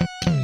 you.